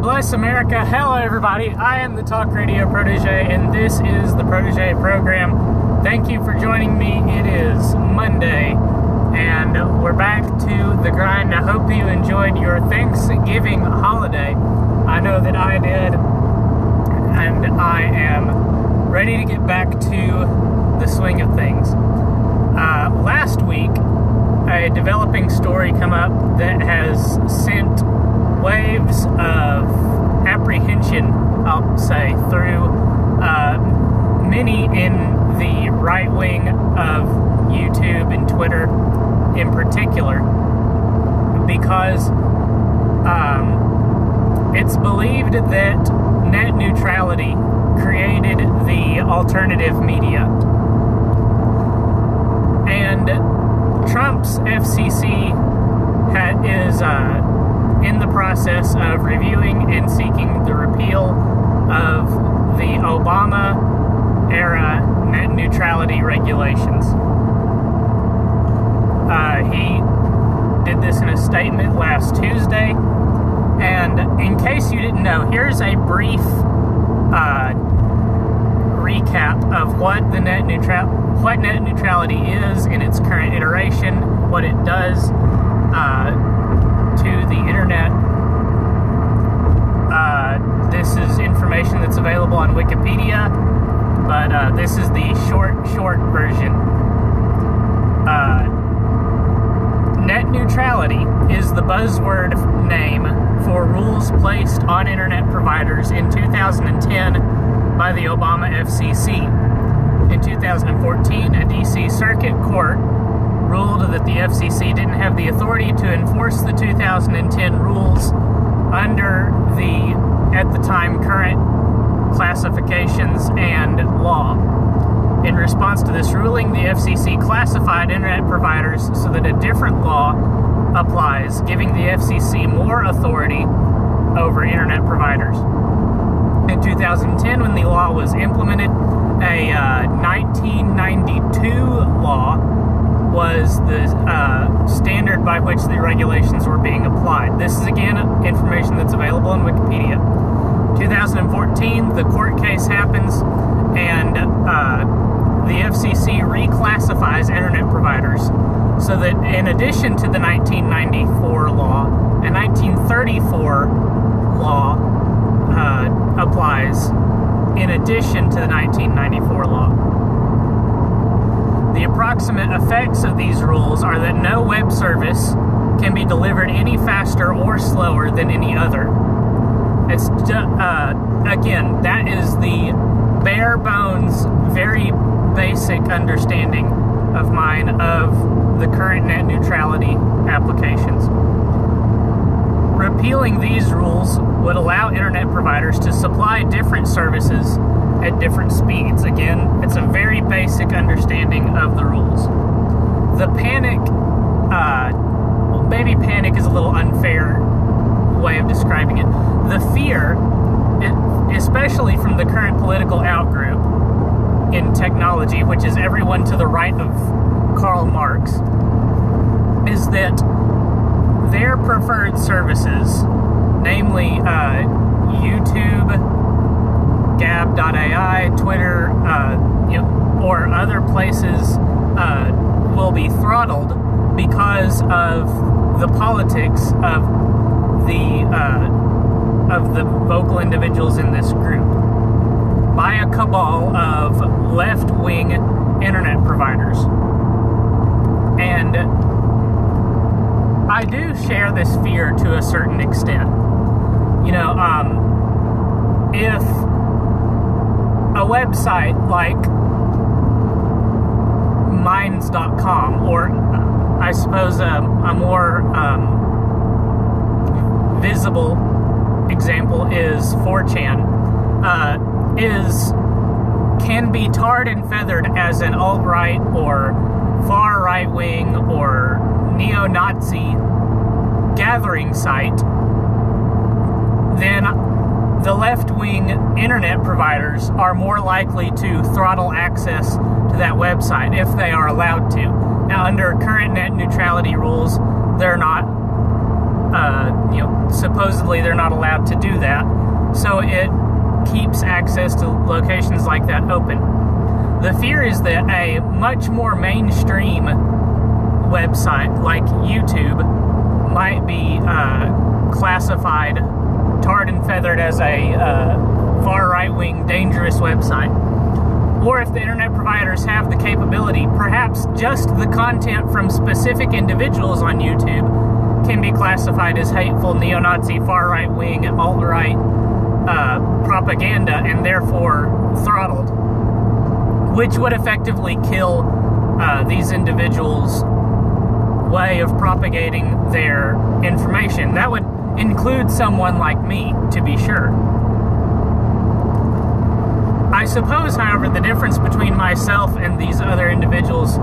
bless America. Hello, everybody. I am the Talk Radio Protege, and this is the Protege program. Thank you for joining me. It is Monday, and we're back to the grind. I hope you enjoyed your Thanksgiving holiday. I know that I did, and I am ready to get back to the swing of things. Uh, last week, a developing story come up that has sent waves of apprehension, I'll say, through uh, many in the right wing of YouTube and Twitter in particular, because um, it's believed that net neutrality created the alternative media. And Trump's FCC ha- is. Uh, in the process of reviewing and seeking the repeal of the Obama era net neutrality regulations. Uh, he did this in a statement last Tuesday. And in case you didn't know, here's a brief uh, recap of what the net what net neutrality is in its current iteration, what it does. Uh, internet. Uh, this is information that's available on Wikipedia, but uh, this is the short, short version. Uh, net neutrality is the buzzword name for rules placed on internet providers in 2010 by the Obama FCC. In 2014, a DC Circuit Court ruled that the FCC didn't have the authority to enforce the 2010 rules under the, at the time, current classifications and law. In response to this ruling, the FCC classified internet providers so that a different law applies, giving the FCC more authority over internet providers. In 2010, when the law was implemented, a uh, 1992 law was the uh, standard by which the regulations were being applied. This is again information that's available on Wikipedia. 2014, the court case happens, and uh, the FCC reclassifies internet providers so that in addition to the 1994 law, a 1934 law uh, applies in addition to the 1994 law. The approximate effects of these rules are that no web service can be delivered any faster or slower than any other. It's uh, again, that is the bare bones, very basic understanding of mine of the current net neutrality applications. Repealing these rules would allow internet providers to supply different services at different speeds. Again, it's a very basic understanding of the rules. The panic, uh, maybe panic is a little unfair way of describing it. The fear, especially from the current political outgroup in technology, which is everyone to the right of Karl Marx, is that their preferred services, namely uh, YouTube, Gab.ai, Twitter, uh, you know, or other places uh, will be throttled because of the politics of the uh, of the vocal individuals in this group by a cabal of left-wing internet providers, and I do share this fear to a certain extent. You know, um, if a website like minds.com or I suppose a, a more um, visible example is 4chan uh, is can be tarred and feathered as an alt-right or far right wing or neo-Nazi gathering site, then the left wing internet providers are more likely to throttle access to that website if they are allowed to. Now, under current net neutrality rules, they're not uh, you know, supposedly they're not allowed to do that. So it keeps access to locations like that open. The fear is that a much more mainstream website like YouTube might be uh, classified, tarred and feathered as a uh, far right wing dangerous website. Or if the internet providers have the capability, perhaps just the content from specific individuals on YouTube can be classified as hateful, neo Nazi, far right wing, alt right uh, propaganda and therefore throttled, which would effectively kill uh, these individuals' way of propagating their information. That would include someone like me, to be sure. I suppose, however, the difference between myself and these other individuals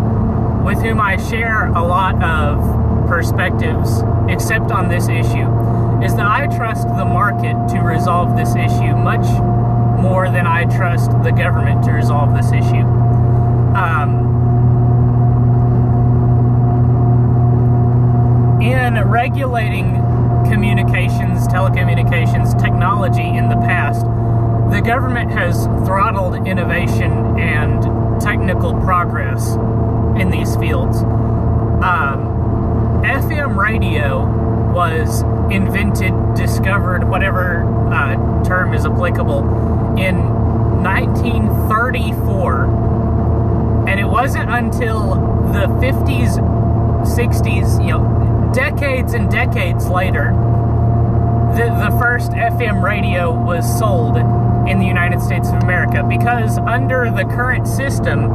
with whom I share a lot of perspectives, except on this issue, is that I trust the market to resolve this issue much more than I trust the government to resolve this issue. Um, in regulating communications, telecommunications, technology in the past, the government has throttled innovation and technical progress in these fields. Um, FM radio was invented, discovered, whatever uh, term is applicable, in 1934. And it wasn't until the 50s, 60s, you know, decades and decades later, the, the first FM radio was sold in the United States of America because under the current system,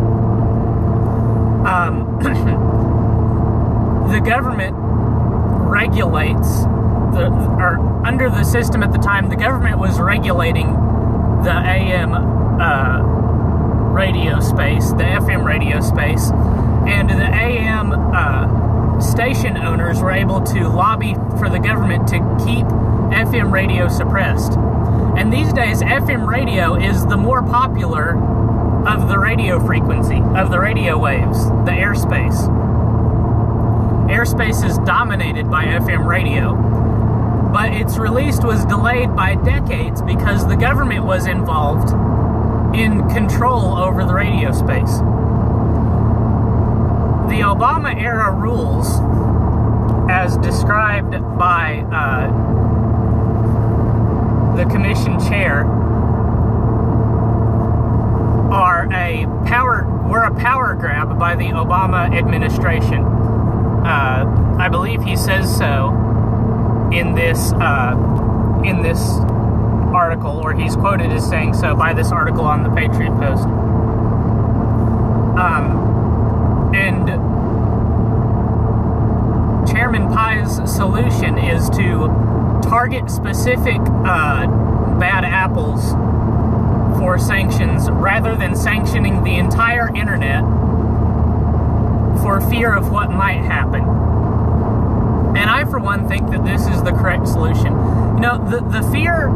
um, the government regulates the or under the system at the time, the government was regulating the AM uh, radio space, the FM radio space, and the AM uh, station owners were able to lobby for the government to keep FM radio suppressed. And these days, FM radio is the more popular of the radio frequency, of the radio waves, the airspace. Airspace is dominated by FM radio. But its release was delayed by decades because the government was involved in control over the radio space. The Obama era rules, as described by uh, the commission chair are a power were a power grab by the Obama administration. Uh, I believe he says so in this uh, in this article, or he's quoted as saying so by this article on the Patriot Post. Um, and Chairman Pai's solution is to target specific uh, bad apples for sanctions rather than sanctioning the entire internet for fear of what might happen. And I, for one, think that this is the correct solution. You know, the, the fear,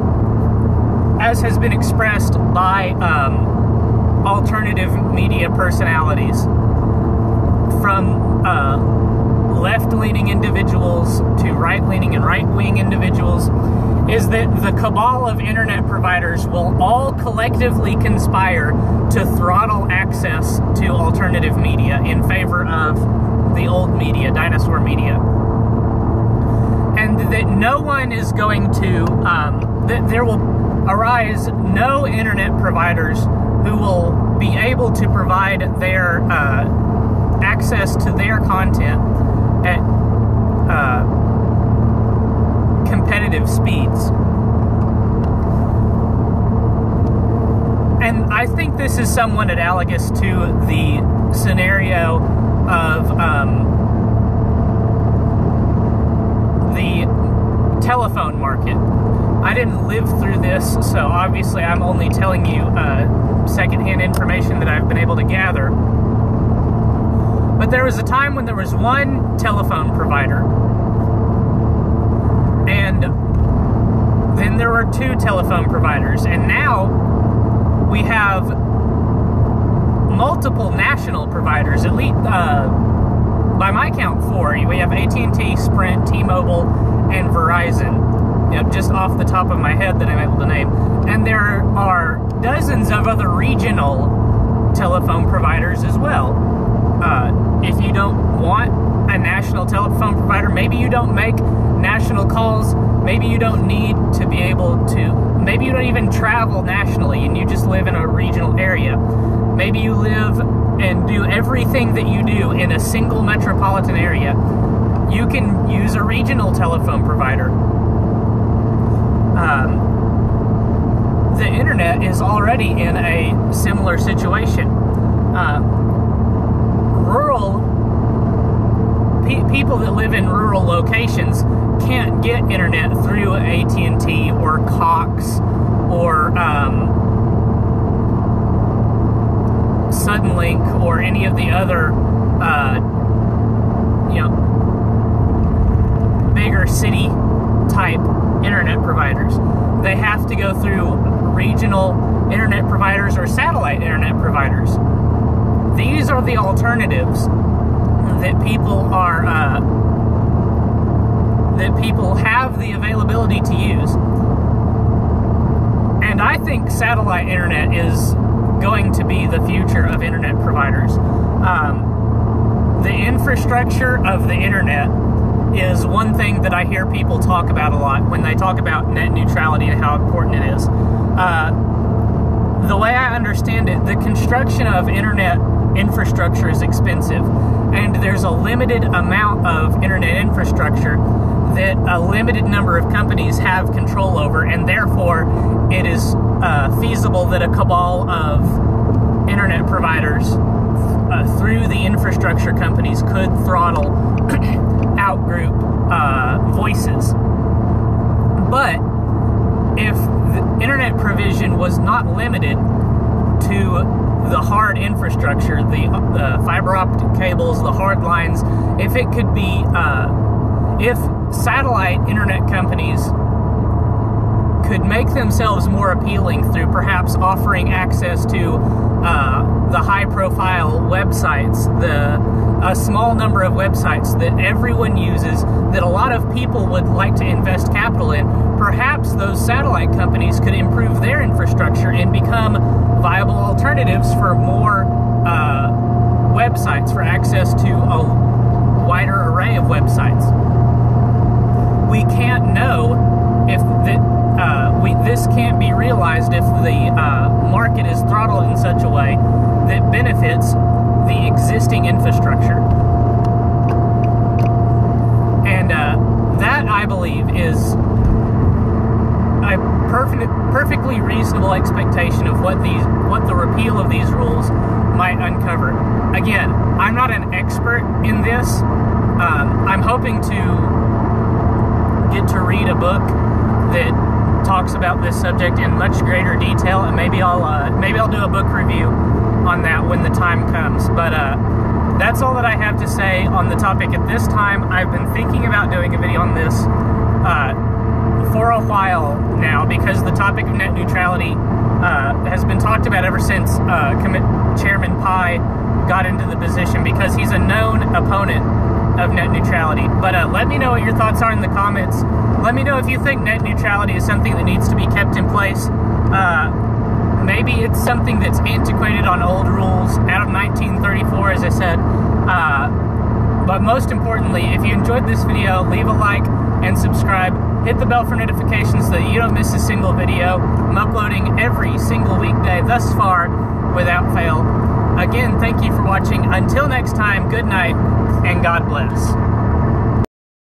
as has been expressed by um, alternative media personalities, from uh, left leaning individuals to right leaning and right wing individuals, is that the cabal of internet providers will all collectively conspire to throttle access to alternative media in favor of the old media, dinosaur media. And that no one is going to, um, that there will arise no internet providers who will be able to provide their uh, access to their content at uh, competitive speeds. And I think this is somewhat analogous to the scenario of um, the telephone market. I didn't live through this, so obviously I'm only telling you uh, secondhand information that I've been able to gather. But there was a time when there was one telephone provider, and then there were two telephone providers, and now we have multiple national providers, at least uh, by my count, four. We have AT&T, Sprint, T-Mobile, and Verizon. Just off the top of my head that I'm able to name. And there are dozens of other regional telephone providers as well. Uh, if you don't want a national telephone provider, maybe you don't make national calls, maybe you don't need to be able to, maybe you don't even travel nationally and you just live in a regional area. Maybe you live and do everything that you do in a single metropolitan area. You can use a regional telephone provider. Um, the internet is already in a similar situation. Uh, rural pe- people that live in rural locations can't get internet through AT&T or Cox or um, Suddenlink or any of the other, uh, you know, bigger city type internet providers. They have to go through regional internet providers or satellite internet providers. These are the alternatives that people are uh, that people have the availability to use. And I think satellite internet is going to be the future of internet providers. Um, the infrastructure of the internet is one thing that I hear people talk about a lot when they talk about net neutrality and how important it is. Uh, the way I understand it, the construction of internet infrastructure is expensive, and there's a limited amount of internet infrastructure that a limited number of companies have control over, and therefore it is uh, feasible that a cabal of internet providers uh, through the infrastructure companies could throttle outgroup uh, voices. But if the internet provision was not limited to the hard infrastructure, the uh, fiber optic cables, the hard lines, if it could be, uh, if satellite internet companies could make themselves more appealing through perhaps offering access to uh, the high profile websites, the a small number of websites that everyone uses, that a lot of people would like to invest capital in, perhaps those satellite companies could improve their infrastructure and become viable alternatives for more uh, websites, for access to a wider array of websites. We can't know if that uh, we this can't be realized if the uh, market is throttled in such a way that benefits the existing infrastructure. And uh, that, I believe, is perfect, perfectly reasonable expectation of what these, what the repeal of these rules might uncover. Again, I'm not an expert in this. Um, I'm hoping to get to read a book that talks about this subject in much greater detail, and maybe I'll uh, maybe I'll do a book review on that when the time comes. But uh, that's all that I have to say on the topic at this time. I've been thinking about doing a video on this uh, for a while now because the topic of net neutrality uh, has been talked about ever since uh, Chairman Pai got into the position because he's a known opponent of net neutrality. But uh, let me know what your thoughts are in the comments. Let me know if you think net neutrality is something that needs to be kept in place. Uh, maybe it's something that's antiquated on old rules out of 1934, as I said. Uh, but most importantly, if you enjoyed this video, leave a like and subscribe. Hit the bell for notifications so that you don't miss a single video. I'm uploading every single weekday thus far without fail. Again, thank you for watching. Until next time, good night and God bless.